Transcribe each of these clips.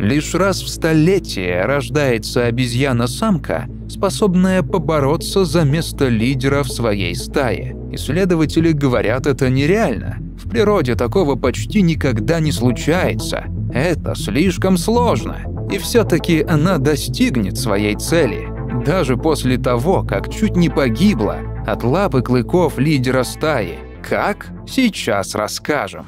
Лишь раз в столетие рождается обезьяна-самка, способная побороться за место лидера в своей стае. Исследователи говорят, это нереально. В природе такого почти никогда не случается. Это слишком сложно. И все-таки она достигнет своей цели. Даже после того, как чуть не погибла от лапы клыков лидера стаи. Как? Сейчас расскажем.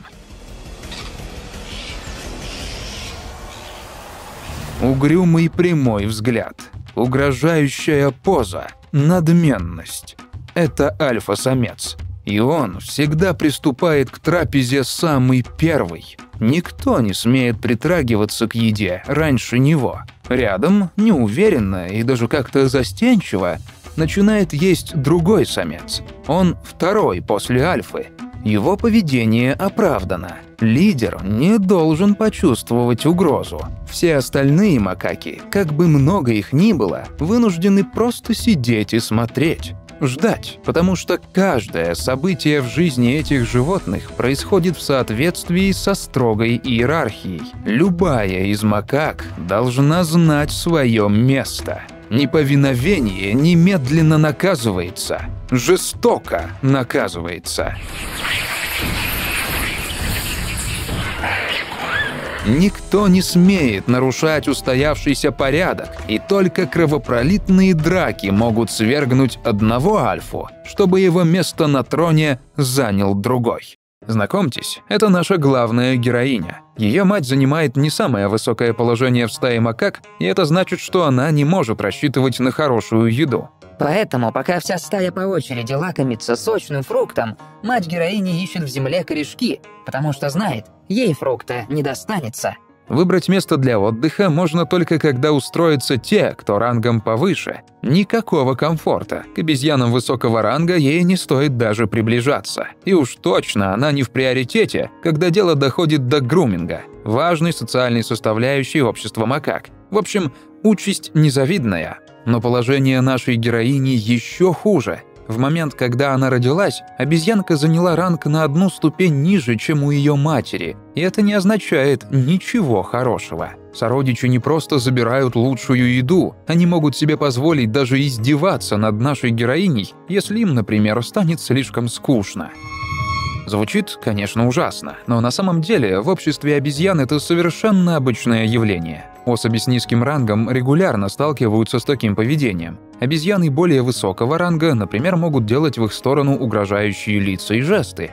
Угрюмый прямой взгляд, угрожающая поза, надменность. Это альфа-самец. И он всегда приступает к трапезе самый первый. Никто не смеет притрагиваться к еде раньше него. Рядом, неуверенно и даже как-то застенчиво, начинает есть другой самец. Он второй после альфы. Его поведение оправдано. Лидер не должен почувствовать угрозу. Все остальные макаки, как бы много их ни было, вынуждены просто сидеть и смотреть. Ждать, потому что каждое событие в жизни этих животных происходит в соответствии со строгой иерархией. Любая из макак должна знать свое место. Неповиновение немедленно наказывается, жестоко наказывается. Никто не смеет нарушать устоявшийся порядок, и только кровопролитные драки могут свергнуть одного альфу, чтобы его место на троне занял другой. Знакомьтесь, это наша главная героиня. Ее мать занимает не самое высокое положение в стае макак, и это значит, что она не может рассчитывать на хорошую еду. Поэтому, пока вся стая по очереди лакомится сочным фруктом, мать героини ищет в земле корешки, потому что знает, ей фрукта не достанется. Выбрать место для отдыха можно только когда устроятся те, кто рангом повыше. Никакого комфорта. К обезьянам высокого ранга ей не стоит даже приближаться. И уж точно она не в приоритете, когда дело доходит до груминга. Важной социальной составляющей общества макак. В общем, участь незавидная. Но положение нашей героини еще хуже – в момент, когда она родилась, обезьянка заняла ранг на одну ступень ниже, чем у ее матери, и это не означает ничего хорошего. Сородичи не просто забирают лучшую еду, они могут себе позволить даже издеваться над нашей героиней, если им, например, станет слишком скучно. Звучит, конечно, ужасно, но на самом деле в обществе обезьян это совершенно обычное явление. Особи с низким рангом регулярно сталкиваются с таким поведением. Обезьяны более высокого ранга, например, могут делать в их сторону угрожающие лица и жесты.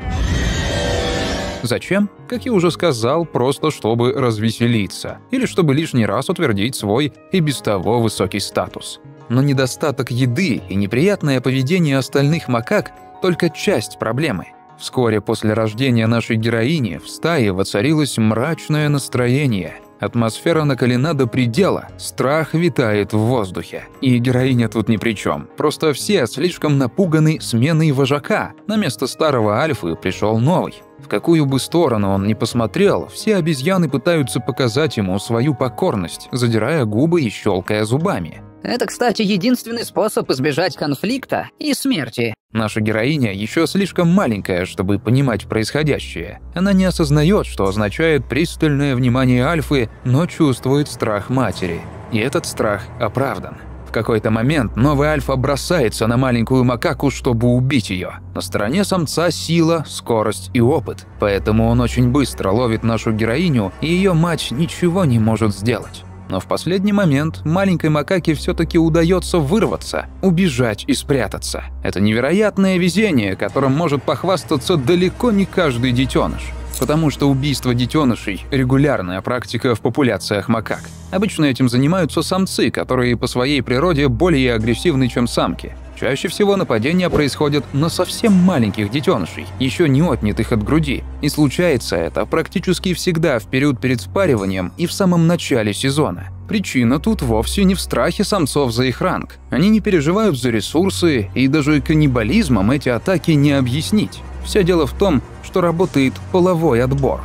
Зачем? Как я уже сказал, просто чтобы развеселиться. Или чтобы лишний раз утвердить свой и без того высокий статус. Но недостаток еды и неприятное поведение остальных макак – только часть проблемы – Вскоре после рождения нашей героини в стае воцарилось мрачное настроение. Атмосфера накалена до предела, страх витает в воздухе. И героиня тут ни при чем. Просто все слишком напуганы сменой вожака. На место старого Альфы пришел новый. В какую бы сторону он ни посмотрел, все обезьяны пытаются показать ему свою покорность, задирая губы и щелкая зубами. Это, кстати, единственный способ избежать конфликта и смерти. Наша героиня еще слишком маленькая, чтобы понимать происходящее. Она не осознает, что означает пристальное внимание Альфы, но чувствует страх матери. И этот страх оправдан. В какой-то момент новый Альфа бросается на маленькую макаку, чтобы убить ее. На стороне самца сила, скорость и опыт. Поэтому он очень быстро ловит нашу героиню, и ее мать ничего не может сделать. Но в последний момент маленькой макаке все-таки удается вырваться, убежать и спрятаться. Это невероятное везение, которым может похвастаться далеко не каждый детеныш. Потому что убийство детенышей – регулярная практика в популяциях макак. Обычно этим занимаются самцы, которые по своей природе более агрессивны, чем самки. Чаще всего нападения происходят на совсем маленьких детенышей, еще не отнятых от груди. И случается это практически всегда в период перед спариванием и в самом начале сезона. Причина тут вовсе не в страхе самцов за их ранг. Они не переживают за ресурсы, и даже каннибализмом эти атаки не объяснить. Все дело в том, что работает половой отбор.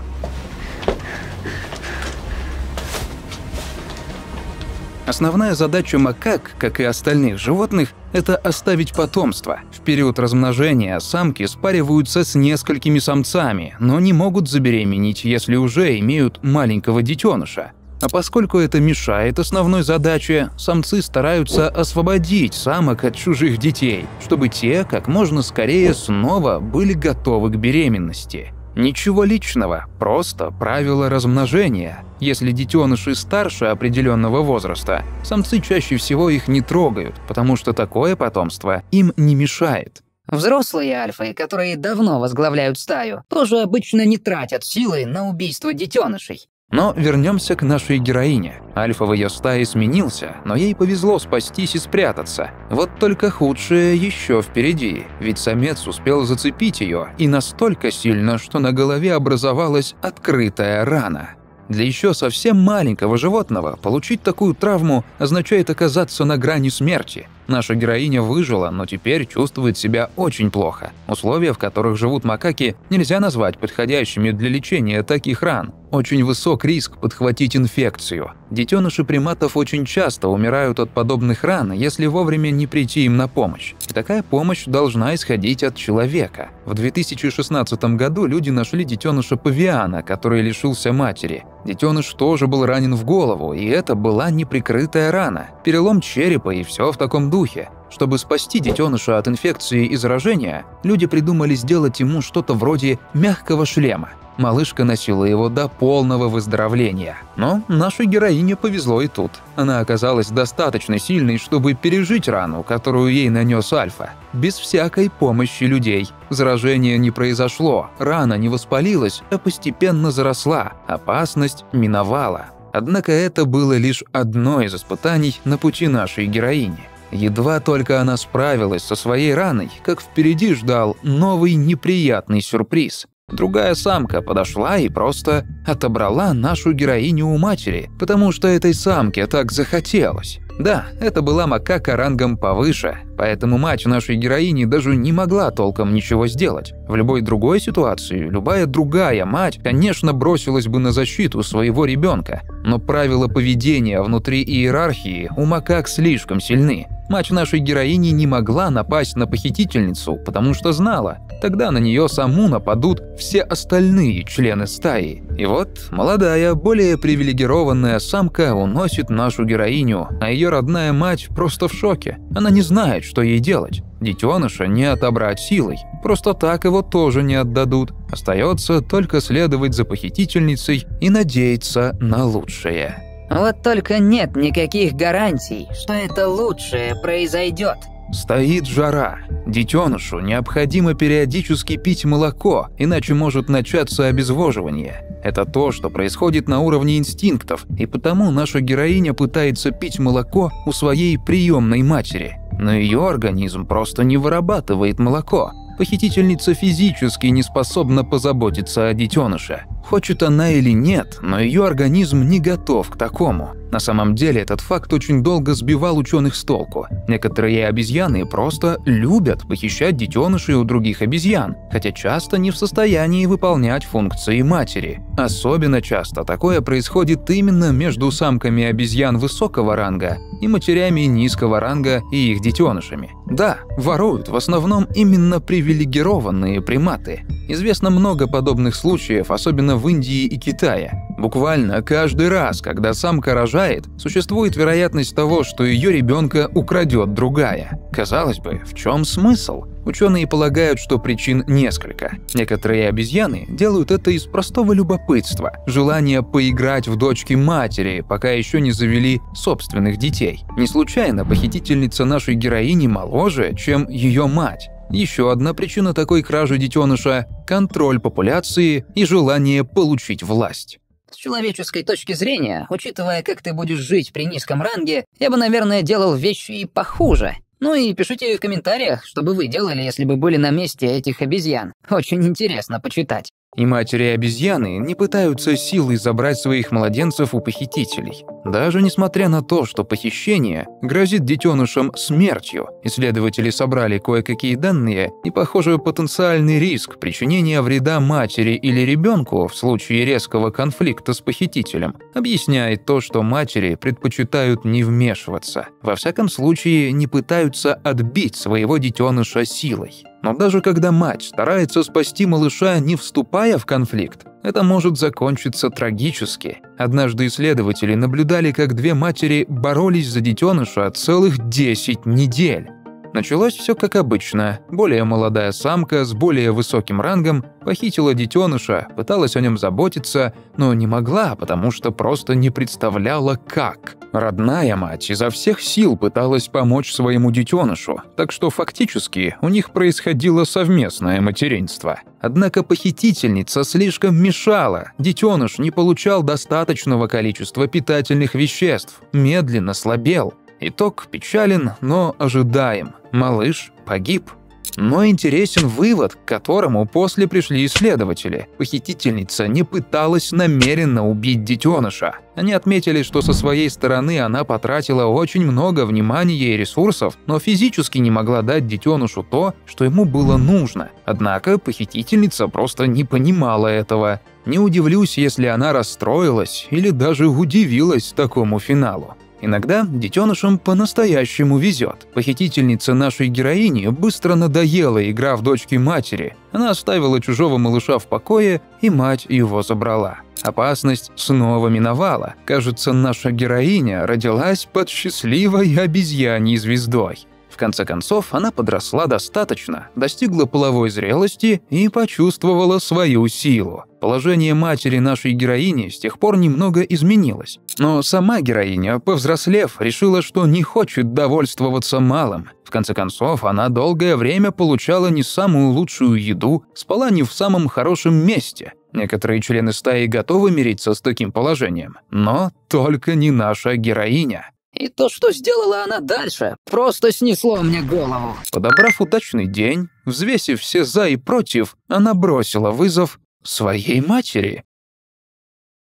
Основная задача макак, как и остальных животных, это оставить потомство. В период размножения самки спариваются с несколькими самцами, но не могут забеременеть, если уже имеют маленького детеныша. А поскольку это мешает основной задаче, самцы стараются освободить самок от чужих детей, чтобы те как можно скорее снова были готовы к беременности. Ничего личного, просто правило размножения. Если детеныши старше определенного возраста, самцы чаще всего их не трогают, потому что такое потомство им не мешает. Взрослые альфы, которые давно возглавляют стаю, тоже обычно не тратят силы на убийство детенышей. Но вернемся к нашей героине. Альфа в ее стае сменился, но ей повезло спастись и спрятаться. Вот только худшее еще впереди, ведь самец успел зацепить ее и настолько сильно, что на голове образовалась открытая рана. Для еще совсем маленького животного получить такую травму означает оказаться на грани смерти. Наша героиня выжила, но теперь чувствует себя очень плохо. Условия, в которых живут макаки, нельзя назвать подходящими для лечения таких ран. Очень высок риск подхватить инфекцию. Детеныши приматов очень часто умирают от подобных ран, если вовремя не прийти им на помощь. И такая помощь должна исходить от человека. В 2016 году люди нашли детеныша павиана, который лишился матери. Детеныш тоже был ранен в голову, и это была неприкрытая рана. Перелом черепа и все в таком духе. Чтобы спасти детеныша от инфекции и заражения, люди придумали сделать ему что-то вроде мягкого шлема. Малышка носила его до полного выздоровления. Но нашей героине повезло и тут. Она оказалась достаточно сильной, чтобы пережить рану, которую ей нанес Альфа. Без всякой помощи людей. Заражение не произошло, рана не воспалилась, а постепенно заросла. Опасность миновала. Однако это было лишь одно из испытаний на пути нашей героини. Едва только она справилась со своей раной, как впереди ждал новый неприятный сюрприз. Другая самка подошла и просто отобрала нашу героиню у матери, потому что этой самке так захотелось. Да, это была макака рангом повыше, поэтому мать нашей героини даже не могла толком ничего сделать. В любой другой ситуации, любая другая мать, конечно, бросилась бы на защиту своего ребенка, но правила поведения внутри иерархии у макак слишком сильны. Мать нашей героини не могла напасть на похитительницу, потому что знала, тогда на нее саму нападут все остальные члены стаи. И вот молодая, более привилегированная самка уносит нашу героиню, а ее родная мать просто в шоке. Она не знает, что ей делать. Детеныша не отобрать силой, просто так его тоже не отдадут. Остается только следовать за похитительницей и надеяться на лучшее. Вот только нет никаких гарантий, что это лучшее произойдет. Стоит жара. Детенышу необходимо периодически пить молоко, иначе может начаться обезвоживание. Это то, что происходит на уровне инстинктов, и потому наша героиня пытается пить молоко у своей приемной матери. Но ее организм просто не вырабатывает молоко. Похитительница физически не способна позаботиться о детеныше. Хочет она или нет, но ее организм не готов к такому. На самом деле этот факт очень долго сбивал ученых с толку. Некоторые обезьяны просто любят похищать детенышей у других обезьян, хотя часто не в состоянии выполнять функции матери. Особенно часто такое происходит именно между самками обезьян высокого ранга и матерями низкого ранга и их детенышами. Да, воруют в основном именно привилегированные приматы. Известно много подобных случаев, особенно в Индии и Китае. Буквально каждый раз, когда самка рожает, существует вероятность того, что ее ребенка украдет другая. Казалось бы, в чем смысл? Ученые полагают, что причин несколько. Некоторые обезьяны делают это из простого любопытства, желания поиграть в дочки матери, пока еще не завели собственных детей. Не случайно похитительница нашей героини моложе, чем ее мать. Еще одна причина такой кражи детеныша – контроль популяции и желание получить власть. С человеческой точки зрения, учитывая, как ты будешь жить при низком ранге, я бы, наверное, делал вещи и похуже. Ну и пишите в комментариях, что бы вы делали, если бы были на месте этих обезьян. Очень интересно почитать. И матери обезьяны не пытаются силой забрать своих младенцев у похитителей. Даже несмотря на то, что похищение грозит детенышам смертью, исследователи собрали кое-какие данные, и, похоже, потенциальный риск причинения вреда матери или ребенку в случае резкого конфликта с похитителем объясняет то, что матери предпочитают не вмешиваться. Во всяком случае, не пытаются отбить своего детеныша силой. Но даже когда мать старается спасти малыша, не вступая в конфликт, это может закончиться трагически. Однажды исследователи наблюдали, как две матери боролись за детеныша целых 10 недель. Началось все как обычно. Более молодая самка с более высоким рангом похитила детеныша, пыталась о нем заботиться, но не могла, потому что просто не представляла, как. Родная мать изо всех сил пыталась помочь своему детенышу, так что фактически у них происходило совместное материнство. Однако похитительница слишком мешала, детеныш не получал достаточного количества питательных веществ, медленно слабел. Итог печален, но ожидаем. Малыш погиб. Но интересен вывод, к которому после пришли исследователи. Похитительница не пыталась намеренно убить детеныша. Они отметили, что со своей стороны она потратила очень много внимания и ресурсов, но физически не могла дать детенышу то, что ему было нужно. Однако похитительница просто не понимала этого. Не удивлюсь, если она расстроилась или даже удивилась такому финалу. Иногда детенышам по-настоящему везет. Похитительница нашей героини быстро надоела игра в дочки матери. Она оставила чужого малыша в покое, и мать его забрала. Опасность снова миновала. Кажется, наша героиня родилась под счастливой обезьяньей звездой. В конце концов, она подросла достаточно, достигла половой зрелости и почувствовала свою силу. Положение матери нашей героини с тех пор немного изменилось. Но сама героиня, повзрослев, решила, что не хочет довольствоваться малым. В конце концов, она долгое время получала не самую лучшую еду, спала не в самом хорошем месте. Некоторые члены стаи готовы мириться с таким положением, но только не наша героиня. И то, что сделала она дальше, просто снесло мне голову. Подобрав удачный день, взвесив все «за» и «против», она бросила вызов своей матери.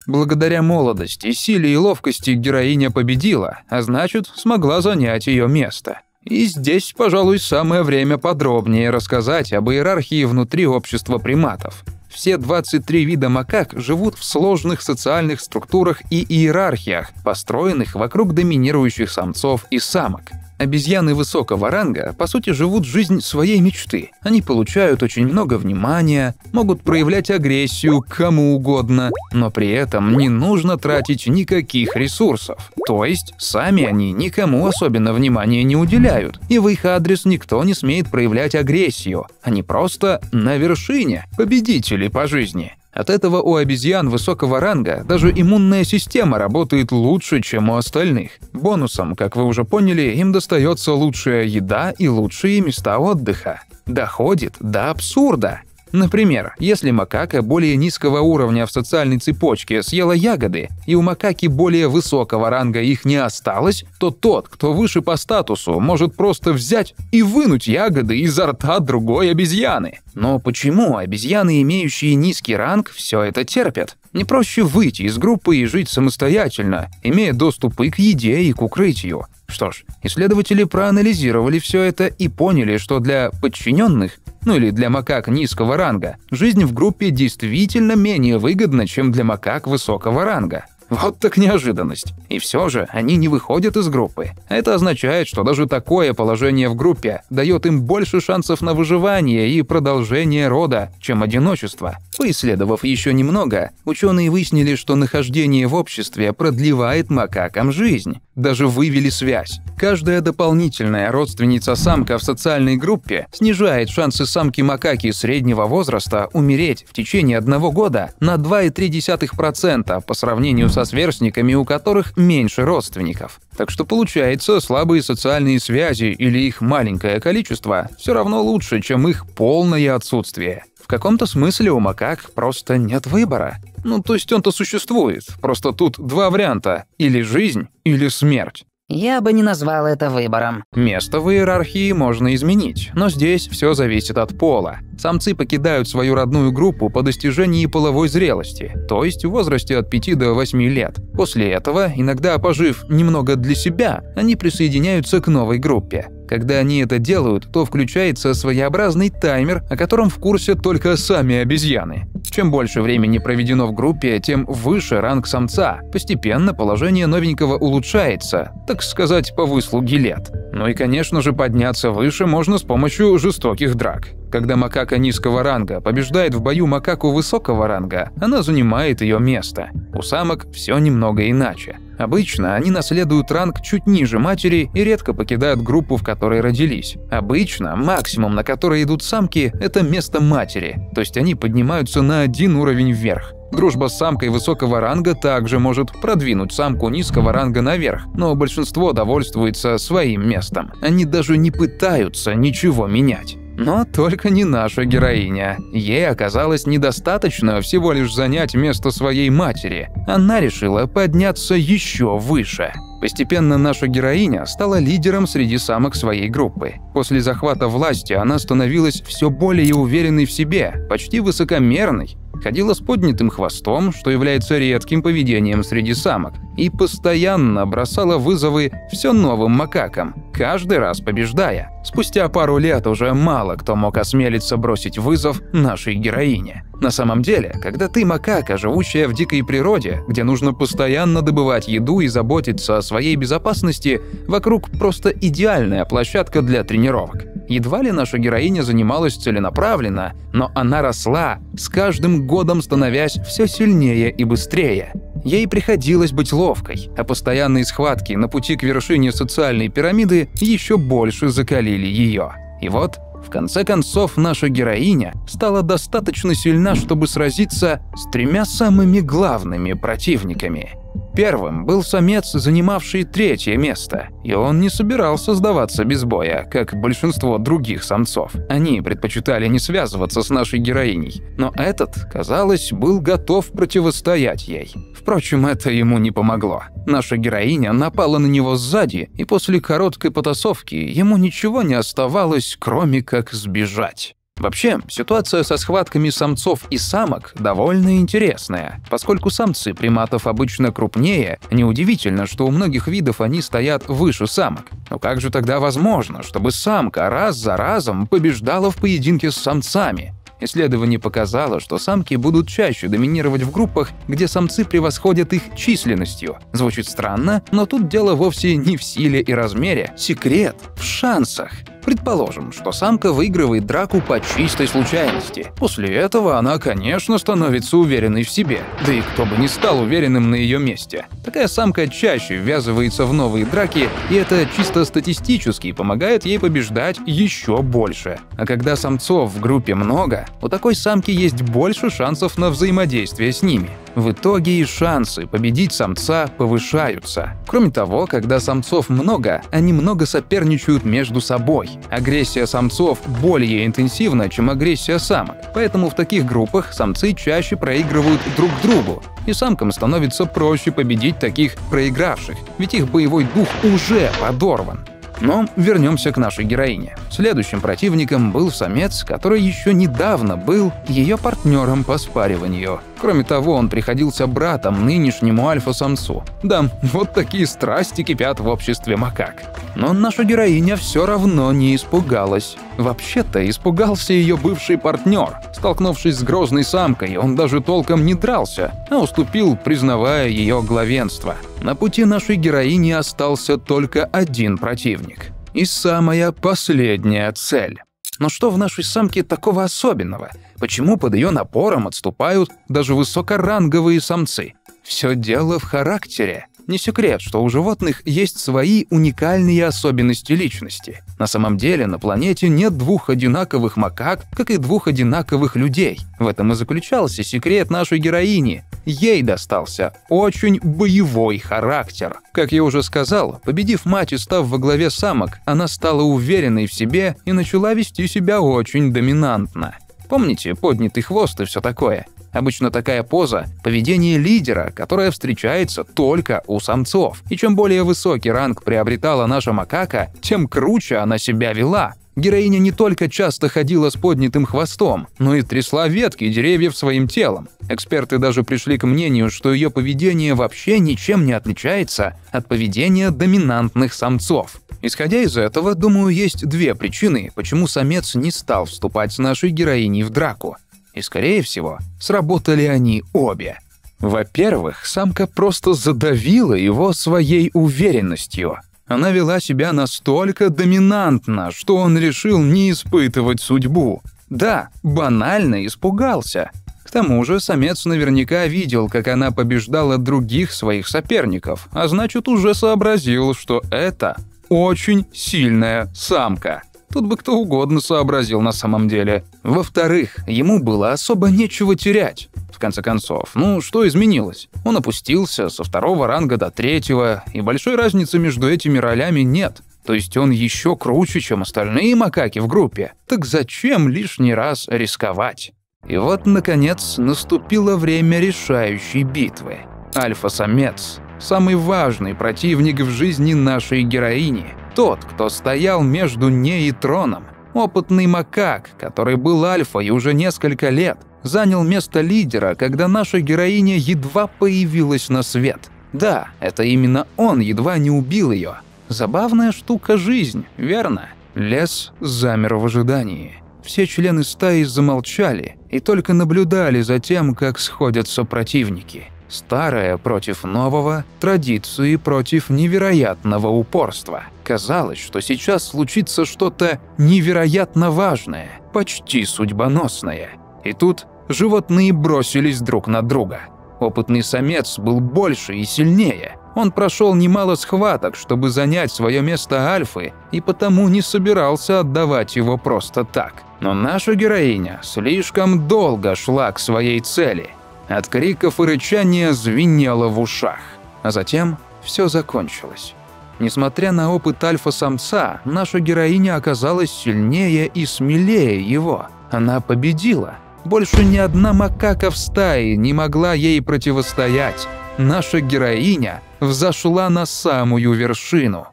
Благодаря молодости, силе и ловкости героиня победила, а значит, смогла занять ее место. И здесь, пожалуй, самое время подробнее рассказать об иерархии внутри общества приматов. Все 23 вида макак живут в сложных социальных структурах и иерархиях, построенных вокруг доминирующих самцов и самок. Обезьяны высокого ранга, по сути, живут жизнь своей мечты. Они получают очень много внимания, могут проявлять агрессию к кому угодно, но при этом не нужно тратить никаких ресурсов. То есть, сами они никому особенно внимания не уделяют, и в их адрес никто не смеет проявлять агрессию. Они просто на вершине, победители по жизни. От этого у обезьян высокого ранга даже иммунная система работает лучше, чем у остальных. Бонусом, как вы уже поняли, им достается лучшая еда и лучшие места отдыха. Доходит до абсурда. Например, если макака более низкого уровня в социальной цепочке съела ягоды, и у макаки более высокого ранга их не осталось, то тот, кто выше по статусу, может просто взять и вынуть ягоды изо рта другой обезьяны. Но почему обезьяны, имеющие низкий ранг, все это терпят? Не проще выйти из группы и жить самостоятельно, имея доступ и к еде, и к укрытию. Что ж, исследователи проанализировали все это и поняли, что для подчиненных ну или для макак низкого ранга, жизнь в группе действительно менее выгодна, чем для макак высокого ранга. Вот так неожиданность. И все же они не выходят из группы. Это означает, что даже такое положение в группе дает им больше шансов на выживание и продолжение рода, чем одиночество. Поисследовав еще немного, ученые выяснили, что нахождение в обществе продлевает макакам жизнь. Даже вывели связь. Каждая дополнительная родственница-самка в социальной группе снижает шансы самки-макаки среднего возраста умереть в течение одного года на 2,3% по сравнению со сверстниками, у которых меньше родственников. Так что получается, слабые социальные связи или их маленькое количество все равно лучше, чем их полное отсутствие. В каком-то смысле у макак просто нет выбора. Ну, то есть он-то существует, просто тут два варианта – или жизнь, или смерть. Я бы не назвал это выбором. Место в иерархии можно изменить, но здесь все зависит от пола. Самцы покидают свою родную группу по достижении половой зрелости, то есть в возрасте от 5 до 8 лет. После этого, иногда пожив немного для себя, они присоединяются к новой группе. Когда они это делают, то включается своеобразный таймер, о котором в курсе только сами обезьяны. Чем больше времени проведено в группе, тем выше ранг самца. Постепенно положение новенького улучшается, так сказать, по выслуге лет. Ну и, конечно же, подняться выше можно с помощью жестоких драк. Когда макака низкого ранга побеждает в бою макаку высокого ранга, она занимает ее место. У самок все немного иначе. Обычно они наследуют ранг чуть ниже матери и редко покидают группу, в которой родились. Обычно максимум, на который идут самки, это место матери, то есть они поднимаются на один уровень вверх. Дружба с самкой высокого ранга также может продвинуть самку низкого ранга наверх, но большинство довольствуется своим местом. Они даже не пытаются ничего менять. Но только не наша героиня. Ей оказалось недостаточно всего лишь занять место своей матери. Она решила подняться еще выше. Постепенно наша героиня стала лидером среди самок своей группы. После захвата власти она становилась все более уверенной в себе, почти высокомерной, ходила с поднятым хвостом, что является редким поведением среди самок, и постоянно бросала вызовы все новым макакам, каждый раз побеждая. Спустя пару лет уже мало кто мог осмелиться бросить вызов нашей героине. На самом деле, когда ты макака, живущая в дикой природе, где нужно постоянно добывать еду и заботиться о своей безопасности, вокруг просто идеальная площадка для тренировок. Едва ли наша героиня занималась целенаправленно, но она росла, с каждым годом становясь все сильнее и быстрее. Ей приходилось быть ловкой, а постоянные схватки на пути к вершине социальной пирамиды еще больше закалили ее. И вот, в конце концов, наша героиня стала достаточно сильна, чтобы сразиться с тремя самыми главными противниками – Первым был самец, занимавший третье место, и он не собирался сдаваться без боя, как большинство других самцов. Они предпочитали не связываться с нашей героиней, но этот, казалось, был готов противостоять ей. Впрочем, это ему не помогло. Наша героиня напала на него сзади, и после короткой потасовки ему ничего не оставалось, кроме как сбежать. Вообще, ситуация со схватками самцов и самок довольно интересная. Поскольку самцы приматов обычно крупнее, неудивительно, что у многих видов они стоят выше самок. Но как же тогда возможно, чтобы самка раз за разом побеждала в поединке с самцами? Исследование показало, что самки будут чаще доминировать в группах, где самцы превосходят их численностью. Звучит странно, но тут дело вовсе не в силе и размере. Секрет в шансах. Предположим, что самка выигрывает драку по чистой случайности. После этого она, конечно, становится уверенной в себе. Да и кто бы не стал уверенным на ее месте. Такая самка чаще ввязывается в новые драки, и это чисто статистически помогает ей побеждать еще больше. А когда самцов в группе много, у такой самки есть больше шансов на взаимодействие с ними. В итоге и шансы победить самца повышаются. Кроме того, когда самцов много, они много соперничают между собой. Агрессия самцов более интенсивна, чем агрессия самок, поэтому в таких группах самцы чаще проигрывают друг другу, и самкам становится проще победить таких проигравших, ведь их боевой дух уже подорван. Но вернемся к нашей героине. Следующим противником был самец, который еще недавно был ее партнером по спариванию. Кроме того, он приходился братом нынешнему альфа-самцу. Да, вот такие страсти кипят в обществе макак. Но наша героиня все равно не испугалась. Вообще-то испугался ее бывший партнер. Столкнувшись с грозной самкой, он даже толком не дрался, а уступил, признавая ее главенство. На пути нашей героини остался только один противник. И самая последняя цель. Но что в нашей самке такого особенного? Почему под ее напором отступают даже высокоранговые самцы? Все дело в характере. Не секрет, что у животных есть свои уникальные особенности личности. На самом деле на планете нет двух одинаковых макак, как и двух одинаковых людей. В этом и заключался секрет нашей героини. Ей достался очень боевой характер. Как я уже сказал, победив мать и став во главе самок, она стала уверенной в себе и начала вести себя очень доминантно. Помните поднятый хвост и все такое? Обычно такая поза – поведение лидера, которое встречается только у самцов. И чем более высокий ранг приобретала наша макака, тем круче она себя вела. Героиня не только часто ходила с поднятым хвостом, но и трясла ветки деревьев своим телом. Эксперты даже пришли к мнению, что ее поведение вообще ничем не отличается от поведения доминантных самцов. Исходя из этого, думаю, есть две причины, почему самец не стал вступать с нашей героиней в драку. И, скорее всего, сработали они обе. Во-первых, самка просто задавила его своей уверенностью. Она вела себя настолько доминантно, что он решил не испытывать судьбу. Да, банально испугался. К тому же самец наверняка видел, как она побеждала других своих соперников, а значит уже сообразил, что это очень сильная самка. Тут бы кто угодно сообразил на самом деле. Во-вторых, ему было особо нечего терять. В конце концов, ну что изменилось? Он опустился со второго ранга до третьего, и большой разницы между этими ролями нет. То есть он еще круче, чем остальные макаки в группе. Так зачем лишний раз рисковать? И вот, наконец, наступило время решающей битвы. Альфа-самец – самый важный противник в жизни нашей героини. Тот, кто стоял между ней и троном. Опытный макак, который был альфой уже несколько лет, занял место лидера, когда наша героиня едва появилась на свет. Да, это именно он едва не убил ее. Забавная штука жизнь, верно? Лес замер в ожидании. Все члены стаи замолчали и только наблюдали за тем, как сходятся противники. Старое против нового, традиции против невероятного упорства. Казалось, что сейчас случится что-то невероятно важное, почти судьбоносное. И тут животные бросились друг на друга. Опытный самец был больше и сильнее – он прошел немало схваток, чтобы занять свое место Альфы, и потому не собирался отдавать его просто так. Но наша героиня слишком долго шла к своей цели. От криков и рычания звенело в ушах. А затем все закончилось. Несмотря на опыт альфа-самца, наша героиня оказалась сильнее и смелее его. Она победила. Больше ни одна макака в стае не могла ей противостоять. Наша героиня взошла на самую вершину.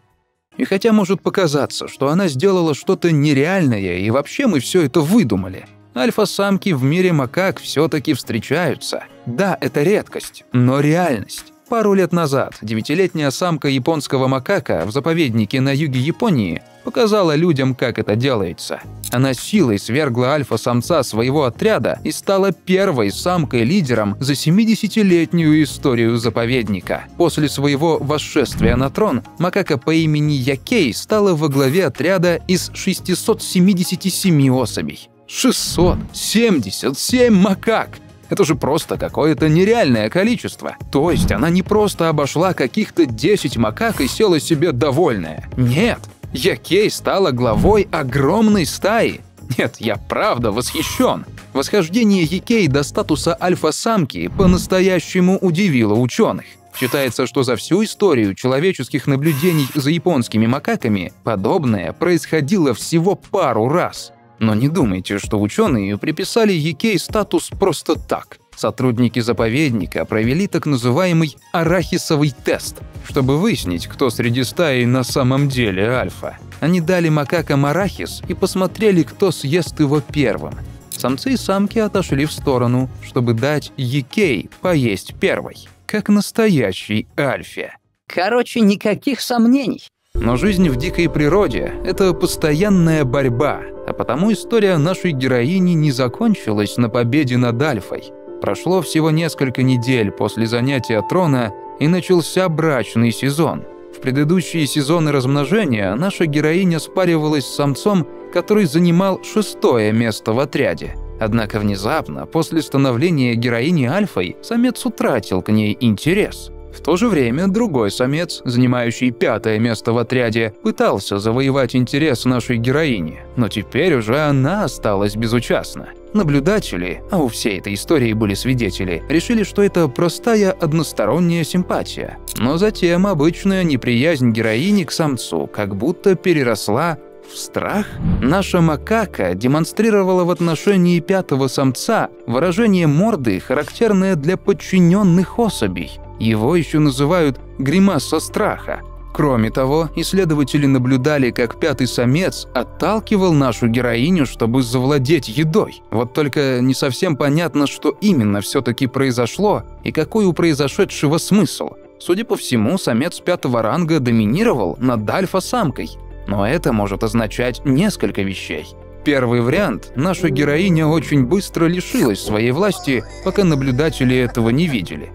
И хотя может показаться, что она сделала что-то нереальное, и вообще мы все это выдумали, альфа-самки в мире макак все-таки встречаются. Да, это редкость, но реальность. Пару лет назад девятилетняя самка японского макака в заповеднике на юге Японии показала людям, как это делается. Она силой свергла альфа-самца своего отряда и стала первой самкой-лидером за 70-летнюю историю заповедника. После своего восшествия на трон, макака по имени Якей стала во главе отряда из 677 особей. 677 макак! Это же просто какое-то нереальное количество. То есть она не просто обошла каких-то 10 макак и села себе довольная. Нет, Якей стала главой огромной стаи. Нет, я правда восхищен. Восхождение Якей до статуса альфа-самки по-настоящему удивило ученых. Считается, что за всю историю человеческих наблюдений за японскими макаками подобное происходило всего пару раз. Но не думайте, что ученые приписали Якей статус просто так. Сотрудники заповедника провели так называемый арахисовый тест, чтобы выяснить, кто среди стаи на самом деле альфа. Они дали макакам арахис и посмотрели, кто съест его первым. Самцы и самки отошли в сторону, чтобы дать Якей поесть первой, как настоящий альфе. Короче, никаких сомнений. Но жизнь в дикой природе – это постоянная борьба, а потому история нашей героини не закончилась на победе над Альфой. Прошло всего несколько недель после занятия трона, и начался брачный сезон. В предыдущие сезоны размножения наша героиня спаривалась с самцом, который занимал шестое место в отряде. Однако внезапно, после становления героини Альфой, самец утратил к ней интерес – в то же время другой самец, занимающий пятое место в отряде, пытался завоевать интерес нашей героини, но теперь уже она осталась безучастна. Наблюдатели, а у всей этой истории были свидетели, решили, что это простая односторонняя симпатия. Но затем обычная неприязнь героини к самцу как будто переросла в страх? Наша макака демонстрировала в отношении пятого самца выражение морды, характерное для подчиненных особей. Его еще называют «гримаса страха». Кроме того, исследователи наблюдали, как пятый самец отталкивал нашу героиню, чтобы завладеть едой. Вот только не совсем понятно, что именно все-таки произошло и какой у произошедшего смысл. Судя по всему, самец пятого ранга доминировал над альфа-самкой. Но это может означать несколько вещей. Первый вариант – наша героиня очень быстро лишилась своей власти, пока наблюдатели этого не видели.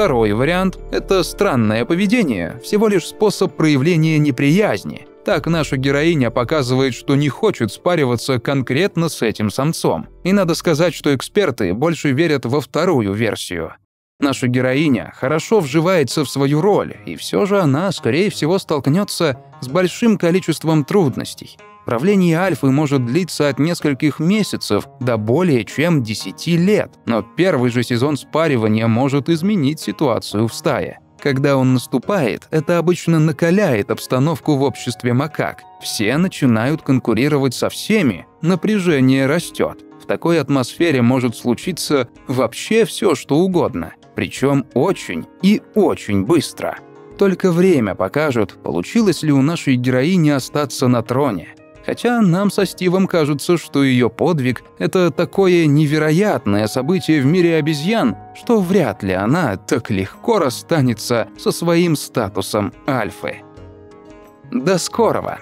Второй вариант – это странное поведение, всего лишь способ проявления неприязни. Так наша героиня показывает, что не хочет спариваться конкретно с этим самцом. И надо сказать, что эксперты больше верят во вторую версию. Наша героиня хорошо вживается в свою роль, и все же она, скорее всего, столкнется с большим количеством трудностей. Правление альфы может длиться от нескольких месяцев до более чем 10 лет, но первый же сезон спаривания может изменить ситуацию в стае. Когда он наступает, это обычно накаляет обстановку в обществе макак. Все начинают конкурировать со всеми, напряжение растет. В такой атмосфере может случиться вообще все, что угодно причем очень и очень быстро. Только время покажет, получилось ли у нашей героини остаться на троне. Хотя нам со Стивом кажется, что ее подвиг – это такое невероятное событие в мире обезьян, что вряд ли она так легко расстанется со своим статусом альфы. До скорого!